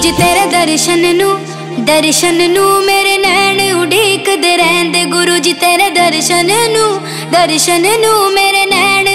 ਜੀ ਤੇਰੇ ਦਰਸ਼ਨ ਨੂੰ ਦਰਸ਼ਨ ਨੂੰ ਮੇਰੇ ਨੈਣ ਉਡੀਕਦੇ ਰਹਿੰਦੇ। ਗੁਰੂ ਜੀ ਤੇਰੇ ਦਰਸ਼ਨ ਨੂੰ ਦਰਸ਼ਨ ਨੂੰ ਮੇਰੇ ਨੈਣ